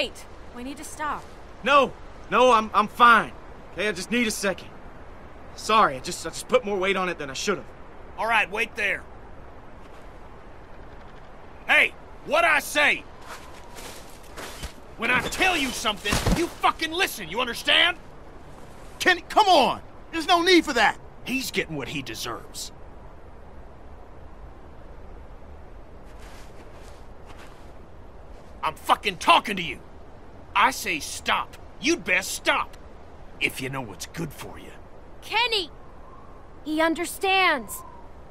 wait. We need to stop. No, no, I'm I'm fine. Okay, I just need a second. Sorry, I just I just put more weight on it than I should have. All right, wait there. Hey, what I say? When I tell you something, you fucking listen, you understand? Kenny, come on! There's no need for that! He's getting what he deserves. I'm fucking talking to you. I say stop. You'd best stop. If you know what's good for you. Kenny! He understands.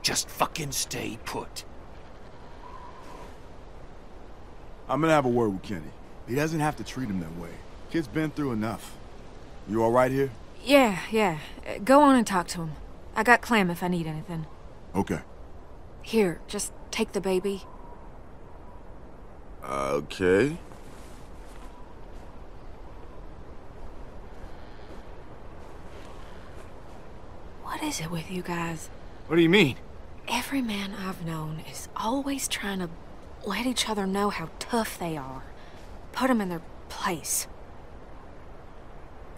Just fucking stay put. I'm gonna have a word with Kenny. He doesn't have to treat him that way. Kid's been through enough. You alright here? Yeah, yeah. Uh, Go on and talk to him. I got Clem if I need anything. Okay. Here, just take the baby. Okay. What is it with you guys? What do you mean? Every man I've known is always trying to let each other know how tough they are. Put them in their place.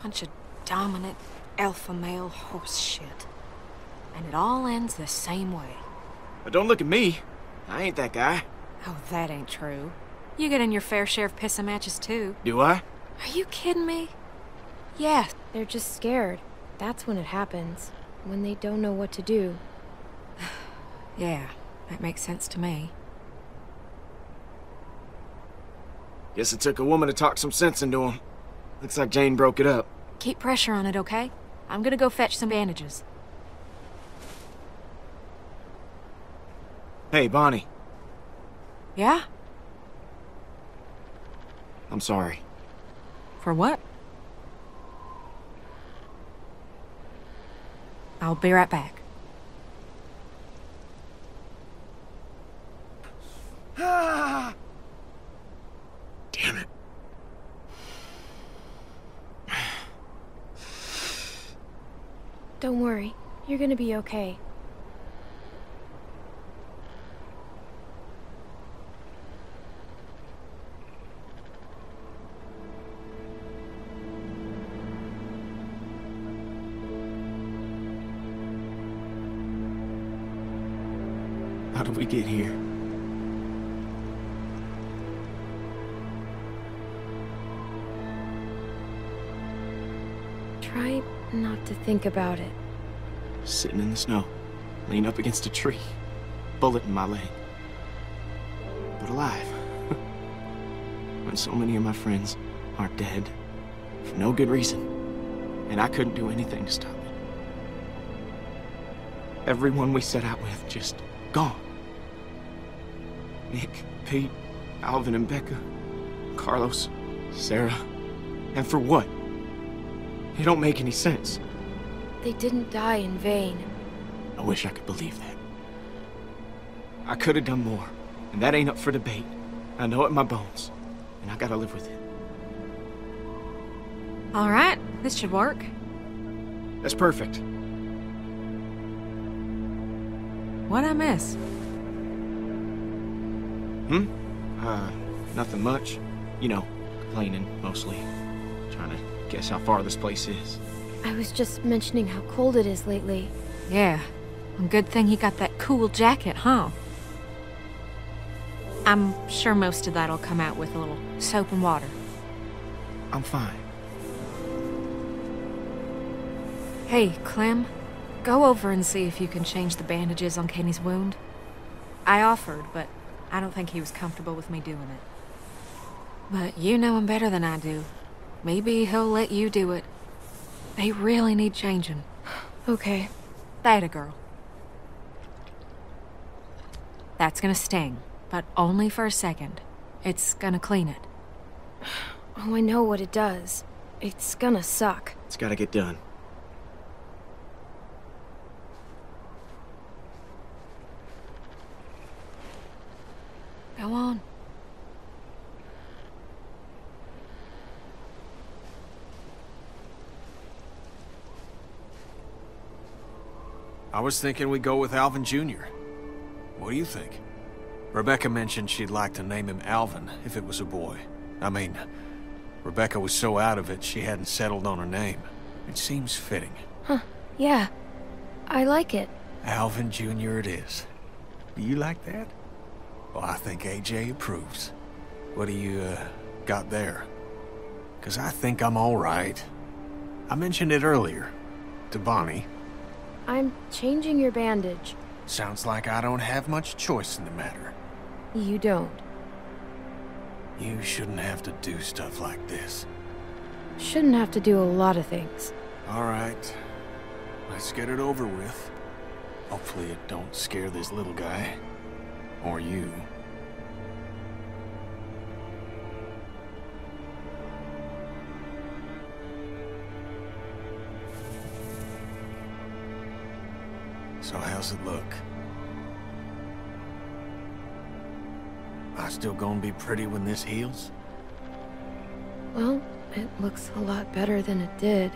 Bunch of dominant alpha male horse shit. And it all ends the same way. But don't look at me. I ain't that guy. Oh, that ain't true. You get in your fair share of pissing matches too. Do I? Are you kidding me? Yeah, They're just scared. That's when it happens. When they don't know what to do. yeah, that makes sense to me. Guess it took a woman to talk some sense into him. Looks like Jane broke it up. Keep pressure on it, okay? I'm gonna go fetch some bandages. Hey, Bonnie. Yeah? I'm sorry. For what? I'll be right back. Damn it. Don't worry. You're gonna be okay. Get here? Try not to think about it. Sitting in the snow, lean up against a tree, bullet in my leg. But alive. when so many of my friends are dead for no good reason, and I couldn't do anything to stop it. Everyone we set out with just gone. Nick, Pete, Alvin and Becca, Carlos, Sarah. And for what? It don't make any sense. They didn't die in vain. I wish I could believe that. I could have done more, and that ain't up for debate. I know it in my bones, and I gotta live with it. All right, this should work. That's perfect. What'd I miss? Hmm? Uh, nothing much. You know, complaining mostly. Trying to guess how far this place is. I was just mentioning how cold it is lately. Yeah. Well, good thing he got that cool jacket, huh? I'm sure most of that'll come out with a little soap and water. I'm fine. Hey, Clem, go over and see if you can change the bandages on Kenny's wound. I offered, but I don't think he was comfortable with me doing it. But you know him better than I do. Maybe he'll let you do it. They really need changing. Okay. That a girl. That's gonna sting, but only for a second. It's gonna clean it. Oh, I know what it does. It's gonna suck. It's gotta get done. Go on. I was thinking we'd go with Alvin Jr. What do you think? Rebecca mentioned she'd like to name him Alvin if it was a boy. I mean, Rebecca was so out of it, she hadn't settled on her name. It seems fitting. Huh, yeah. I like it. Alvin Jr. it is. Do you like that? Well, I think AJ approves. What do you, uh, got there? Because I think I'm all right. I mentioned it earlier. To Bonnie. I'm changing your bandage. Sounds like I don't have much choice in the matter. You don't. You shouldn't have to do stuff like this. Shouldn't have to do a lot of things. All right. Let's get it over with. Hopefully it don't scare this little guy. Or you. So how's it look? I still gonna be pretty when this heals? Well, it looks a lot better than it did.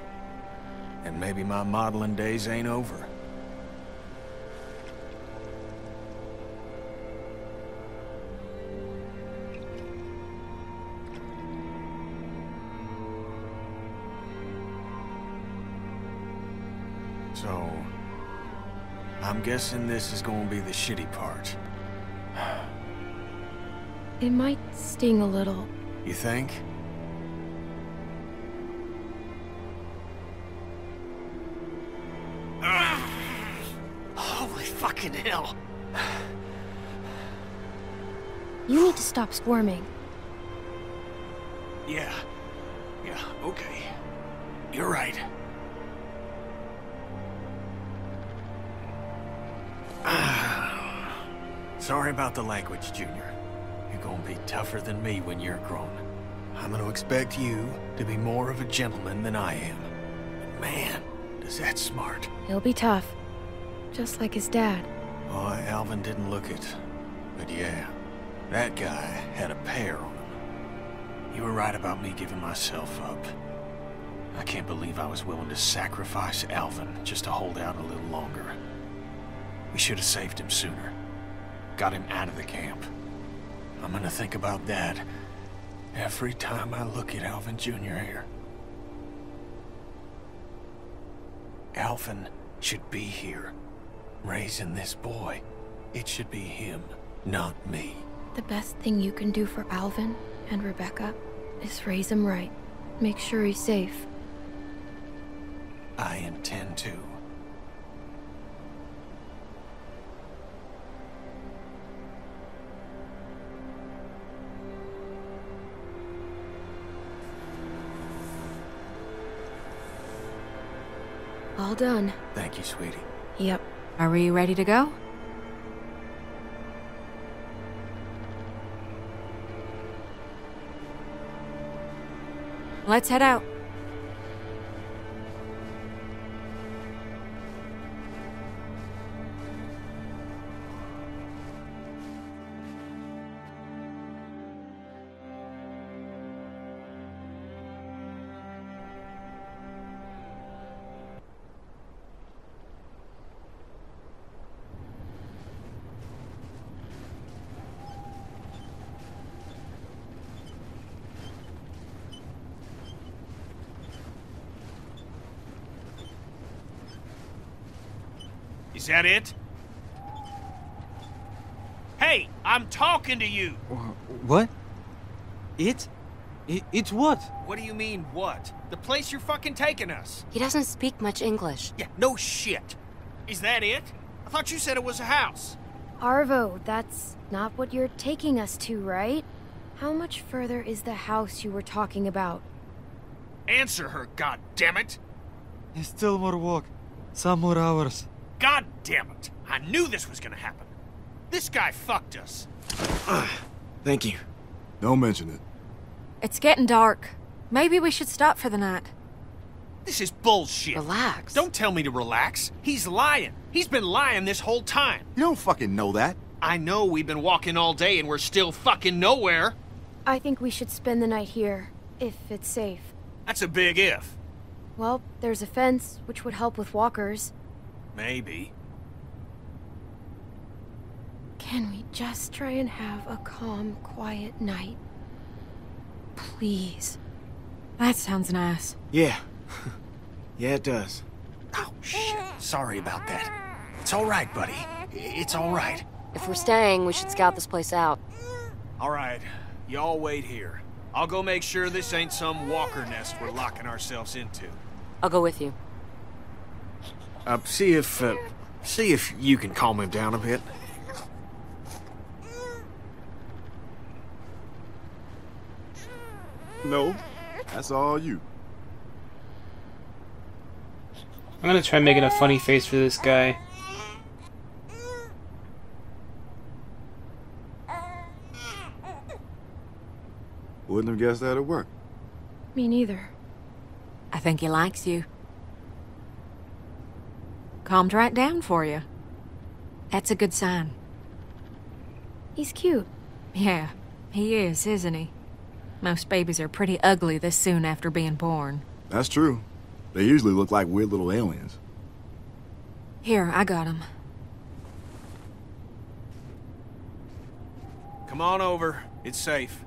And maybe my modeling days ain't over. Guessing this is gonna be the shitty part. It might sting a little. You think? Holy fucking hell. You need to stop squirming. Yeah. Yeah, okay. You're right. Sorry about the language, Junior. You're gonna be tougher than me when you're grown. I'm gonna expect you to be more of a gentleman than I am. And man, does that smart. He'll be tough. Just like his dad. Boy, Alvin didn't look it. But yeah, that guy had a pair on him. You were right about me giving myself up. I can't believe I was willing to sacrifice Alvin just to hold out a little longer. We should have saved him sooner. Got him out of the camp. I'm gonna think about that every time I look at Alvin Jr. here. Alvin should be here, raising this boy. It should be him, not me. The best thing you can do for Alvin and Rebecca is raise him right. Make sure he's safe. I intend to. All done. Thank you, sweetie. Yep. Are we ready to go? Let's head out. Is that it? Hey, I'm talking to you. What? It? it? It's what? What do you mean, what? The place you're fucking taking us. He doesn't speak much English. Yeah, no shit. Is that it? I thought you said it was a house. Arvo, that's not what you're taking us to, right? How much further is the house you were talking about? Answer her, god damn it! Still more walk. Some more hours. God damn it! I knew this was gonna happen. This guy fucked us. Thank you. Don't mention it. It's getting dark. Maybe we should stop for the night. This is bullshit. Relax. Don't tell me to relax. He's lying. He's been lying this whole time. You don't fucking know that. I know we've been walking all day and we're still fucking nowhere. I think we should spend the night here, if it's safe. That's a big if. Well, there's a fence, which would help with walkers. Maybe. Can we just try and have a calm, quiet night? Please. That sounds nice. Yeah. yeah, it does. Oh, shit. Sorry about that. It's all right, buddy. It's all right. If we're staying, we should scout this place out. All right, y'all wait here. I'll go make sure this ain't some walker nest we're locking ourselves into. I'll go with you. Uh, see if, uh, see if you can calm him down a bit. No, that's all you. I'm gonna try making a funny face for this guy. Wouldn't have guessed that'd work. Me neither. I think he likes you. Calmed right down for you. That's a good sign. He's cute. Yeah, he is, isn't he? Most babies are pretty ugly this soon after being born. That's true. They usually look like weird little aliens. Here, I got him. Come on over. It's safe.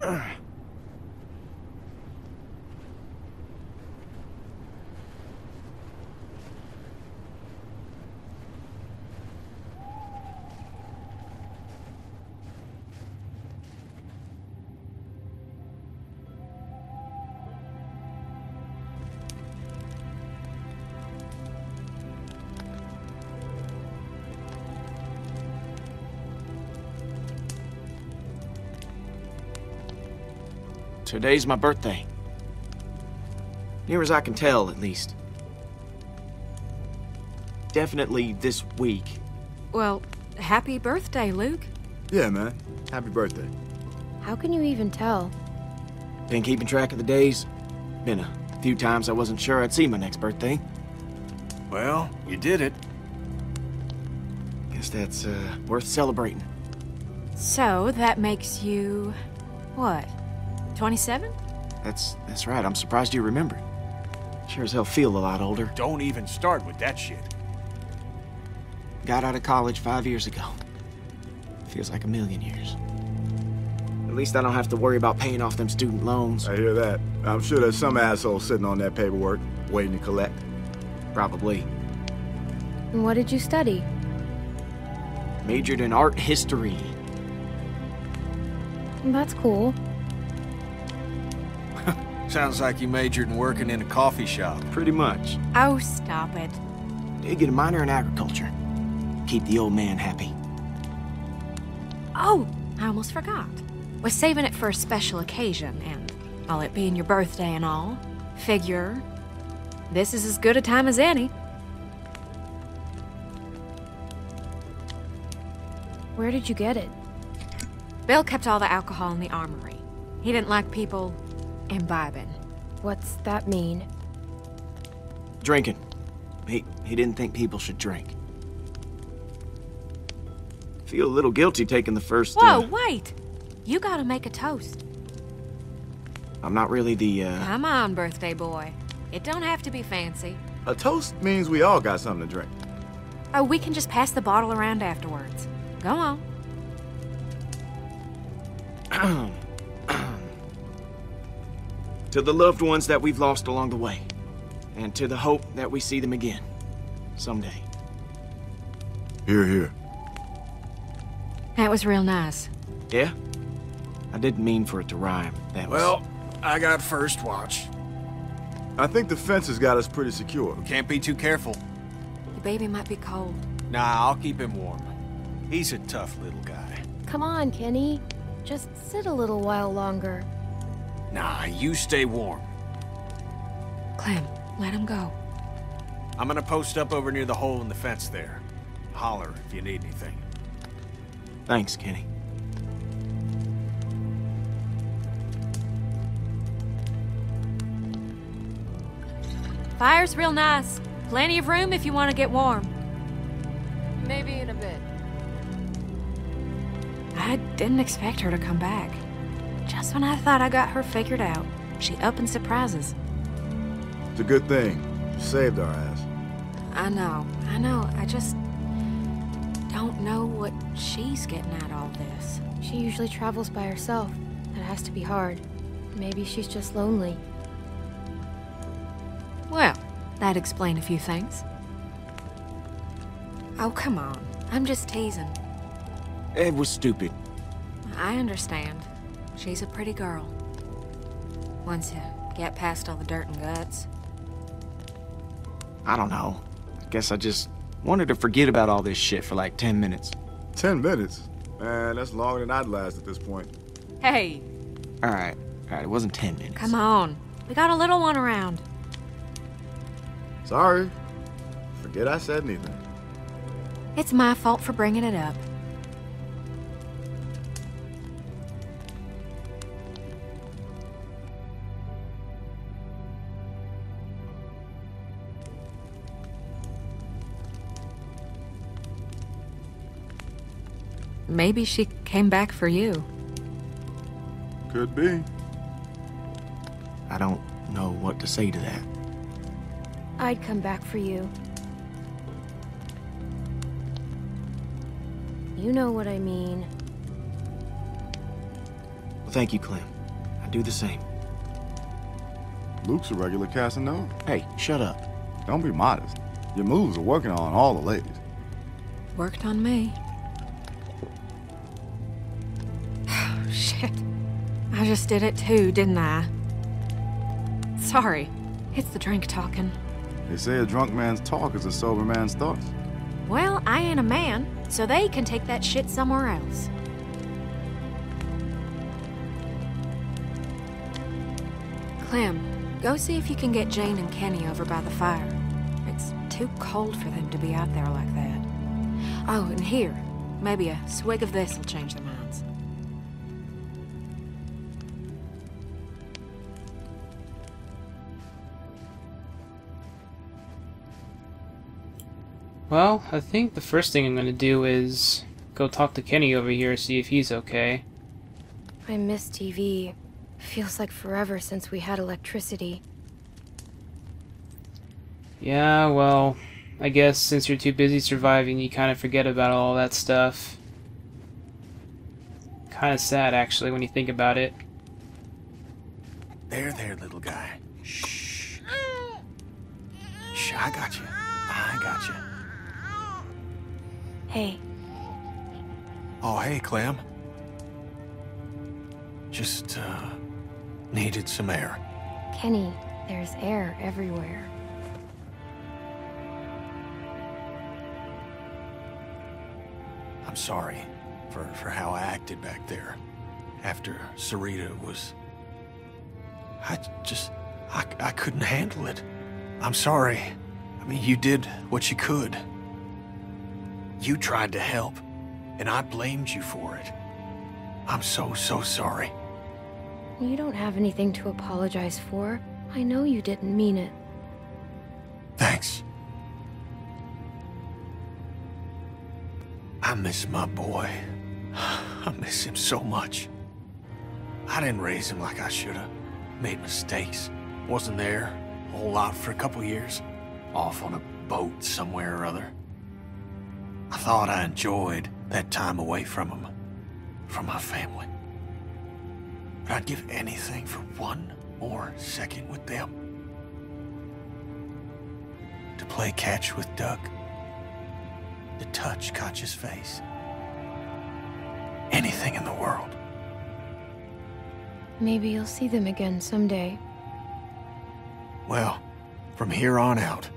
Today's my birthday. Near as I can tell, at least. Definitely this week. Well, happy birthday, Luke. Yeah, man. Happy birthday. How can you even tell? Been keeping track of the days. Been a few times I wasn't sure I'd see my next birthday. Well, you did it. Guess that's uh, worth celebrating. So, that makes you. what? 27? That's that's right. I'm surprised you remember. Sure as hell feel a lot older. Don't even start with that shit. Got out of college five years ago. Feels like a million years. At least I don't have to worry about paying off them student loans. I hear that. I'm sure there's some asshole sitting on that paperwork, waiting to collect. Probably. What did you study? Majored in art history. That's cool. Sounds like you majored in working in a coffee shop. Pretty much. Oh, stop it. Did get a minor in agriculture. Keep the old man happy. Oh, I almost forgot. Was saving it for a special occasion, and all it being your birthday and all, figure this is as good a time as any. Where did you get it? Bill kept all the alcohol in the armory. He didn't like people imbibing. What's that mean? Drinking. He he didn't think people should drink. Feel a little guilty taking the first. Whoa, uh, wait! You gotta make a toast. I'm not really the. uh... Come on, birthday boy. It don't have to be fancy. A toast means we all got something to drink. Oh, we can just pass the bottle around afterwards. Go on. to the loved ones that we've lost along the way, and to the hope that we see them again someday. Hear, hear. That was real nice. Yeah? I didn't mean for it to rhyme. That was. Well, I got first watch. I think the fence has got us pretty secure. Can't be too careful. The baby might be cold. Nah, I'll keep him warm. He's a tough little guy. Come on, Kenny. Just sit a little while longer. Nah, you stay warm. Clem, let him go. I'm gonna post up over near the hole in the fence there. Holler if you need anything. Thanks, Kenny. Fire's real nice. Plenty of room if you want to get warm. Maybe in a bit. I didn't expect her to come back. Just when I thought I got her figured out, she up and surprises. It's a good thing. You saved our ass. I know, I know. I just don't know what she's getting at all this. She usually travels by herself. That has to be hard. Maybe she's just lonely. Well, that'd explain a few things. Oh, come on. I'm just teasing. It was stupid. I understand. She's a pretty girl. Once you get past all the dirt and guts. I don't know. I guess I just wanted to forget about all this shit for like 10 minutes. Ten minutes? Man, that's longer than I'd last at this point. Hey, Alright, alright, it wasn't 10 minutes. come on. We got a little one around. Sorry. Forget I said anything. It's my fault for bringing it up. Maybe she came back for you. Could be. I don't know what to say to that. I'd come back for you. You know what I mean. Well, thank you, Clem. I do the same. Luke's a regular Casanova. Hey, shut up. Don't be modest. Your moves are working on all the ladies. Worked on me. Just did it too, didn't I? Sorry. It's the drink talking. They say a drunk man's talk is a sober man's thoughts. Well, I ain't a man, so they can take that shit somewhere else. Clem, go see if you can get Jane and Kenny over by the fire. It's too cold for them to be out there like that. Oh, and here, maybe a swig of this will change their minds. Well, I think the first thing I'm gonna do is go talk to Kenny over here, see if he's okay. I miss TV. Feels like forever since we had electricity. Yeah, well, I guess since you're too busy surviving, you kind of forget about all that stuff. Kind of sad, actually, when you think about it. There, there, little guy. Shh. Shh, I got you. I got you. Hey, Oh, hey, Clem. Just, uh, needed some air. Kenny, there's air everywhere. I'm sorry for, for how I acted back there. After Sarita was... I just... I, I couldn't handle it. I'm sorry. I mean, you did what you could. You tried to help, and I blamed you for it. I'm so, so sorry. You don't have anything to apologize for. I know you didn't mean it. Thanks. I miss my boy. I miss him so much. I didn't raise him like I should have. Made mistakes. Wasn't there a whole lot for a couple years. Off on a boat somewhere or other. I thought I enjoyed that time away from him. From my family. But I'd give anything for one more second with them. To play catch with Duck. To touch Katjaa's face. Anything in the world. Maybe you'll see them again someday. Well, from here on out,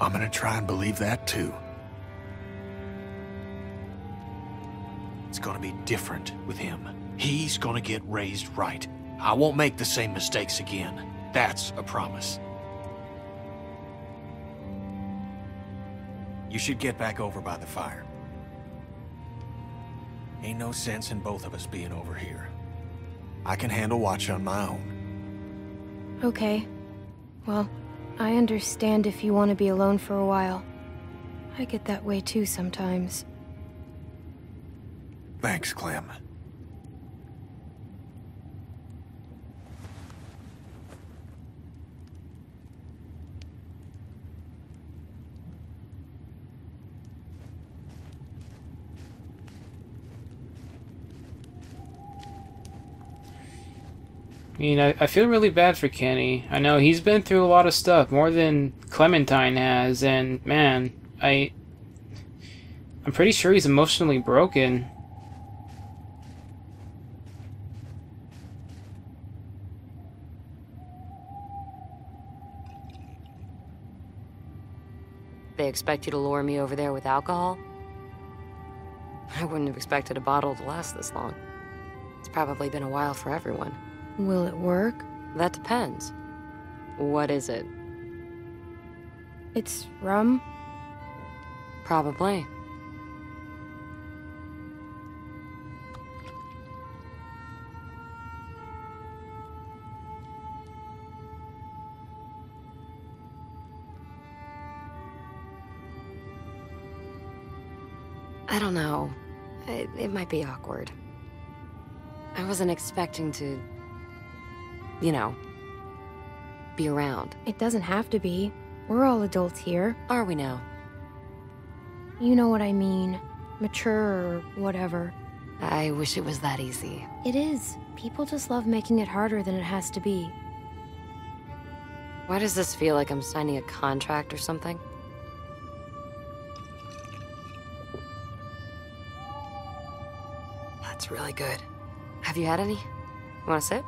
I'm gonna try and believe that too. It's gonna be different with him. He's gonna get raised right. I won't make the same mistakes again. That's a promise. You should get back over by the fire. Ain't no sense in both of us being over here. I can handle watch on my own. Okay. Well, I understand if you want to be alone for a while. I get that way too sometimes. Thanks, Clem. I mean, I, I feel really bad for Kenny. I know he's been through a lot of stuff, more than Clementine has, and man, I. I'm pretty sure he's emotionally broken. They expect you to lure me over there with alcohol? I wouldn't have expected a bottle to last this long. It's probably been a while for everyone. Will it work? That depends. What is it? It's rum? Probably. I don't know. It, it might be awkward. I wasn't expecting to, you know, be around. It doesn't have to be. We're all adults here. Are we now? You know what I mean. Mature or whatever. I wish it was that easy. It is. People just love making it harder than it has to be. Why does this feel like I'm signing a contract or something? Really good. Have you had any? Want a sip?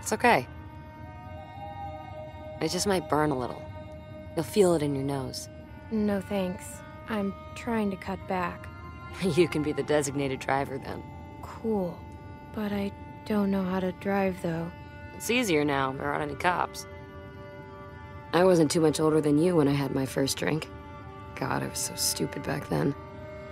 It's okay. It just might burn a little. You'll feel it in your nose. No thanks. I'm trying to cut back. you can be the designated driver then. Cool. But I don't know how to drive, though. It's easier now. There aren't any cops. I wasn't too much older than you when I had my first drink. God, I was so stupid back then.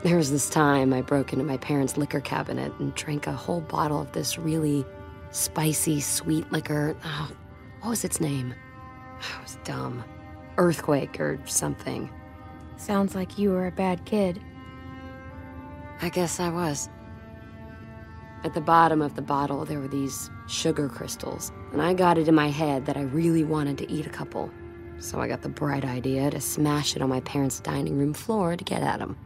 There was this time I broke into my parents' liquor cabinet and drank a whole bottle of this really spicy, sweet liquor. Oh, what was its name? Ah, I was dumb. Earthquake or something. Sounds like you were a bad kid. I guess I was. At the bottom of the bottle, there were these sugar crystals, and I got it in my head that I really wanted to eat a couple. So I got the bright idea to smash it on my parents' dining room floor to get at them.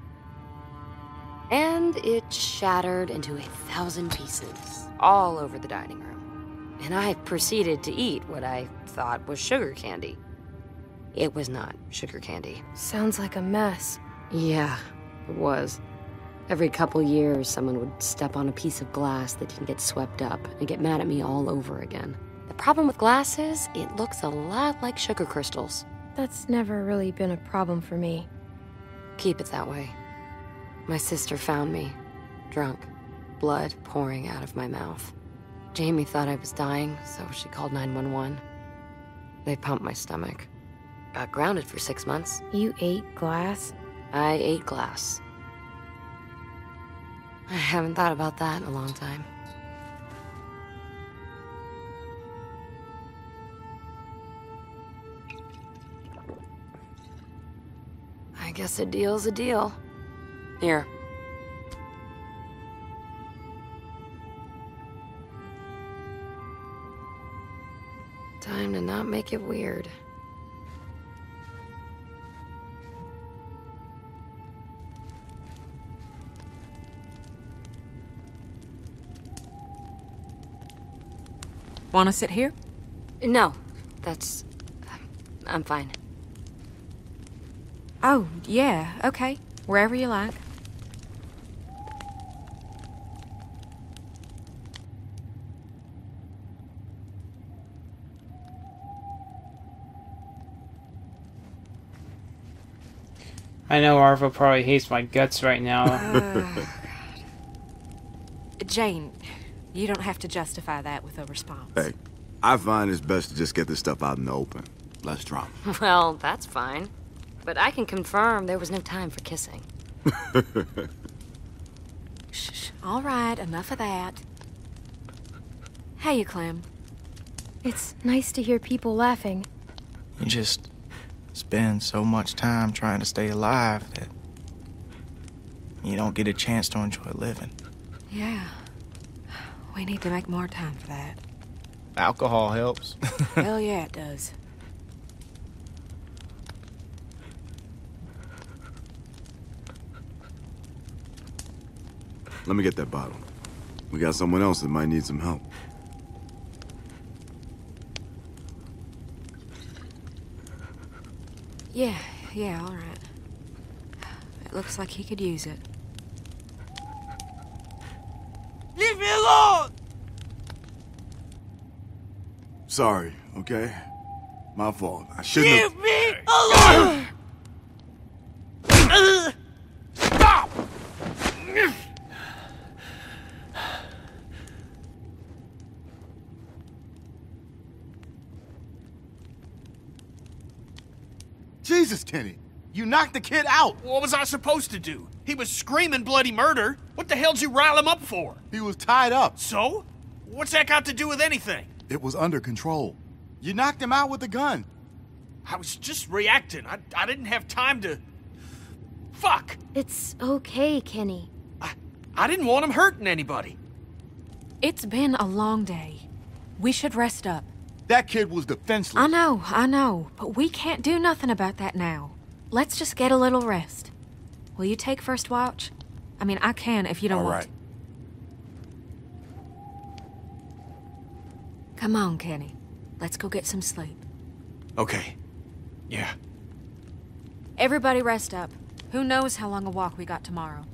And it shattered into a thousand pieces, all over the dining room. And I proceeded to eat what I thought was sugar candy. It was not sugar candy. Sounds like a mess. Yeah, it was. Every couple years, someone would step on a piece of glass that didn't get swept up and get mad at me all over again. The problem with glass is, it looks a lot like sugar crystals. That's never really been a problem for me. Keep it that way. My sister found me, drunk, blood pouring out of my mouth. Jamie thought I was dying, so she called 911. They pumped my stomach. Got grounded for six months. You ate glass? I ate glass. I haven't thought about that in a long time. I guess a deal's a deal. Here. Time to not make it weird. Want to sit here? No, that's. I'm fine. Oh, yeah, okay. Wherever you like. I know Arvo probably hates my guts right now. Oh, Jane, you don't have to justify that with a response. Hey, I find it's best to just get this stuff out in the open. Less drama. Well, that's fine. But I can confirm there was no time for kissing. Shh, shh. All right, enough of that. Hey, you, Clem. It's nice to hear people laughing. You just spend so much time trying to stay alive that you don't get a chance to enjoy living. Yeah. We need to make more time for that. Alcohol helps. Hell yeah, it does. Let me get that bottle. We got someone else that might need some help. Yeah, yeah, all right. It looks like he could use it. Leave me alone! Sorry, okay? My fault. I shouldn't have... Leave me alone! Stop! Jesus, Kenny! You knocked the kid out! What was I supposed to do? He was screaming bloody murder. What the hell'd you rile him up for? He was tied up. So? What's that got to do with anything? It was under control. You knocked him out with the gun. I was just reacting. I, I didn't have time to... Fuck! It's okay, Kenny. I, I didn't want him hurting anybody. It's been a long day. We should rest up. That kid was defenseless. I know, I know, but we can't do nothing about that now. Let's just get a little rest. Will you take first watch? I mean, I can if you don't All want right. to. Come on, Kenny. Let's go get some sleep. Okay. Yeah. Everybody rest up. Who knows how long a walk we got tomorrow?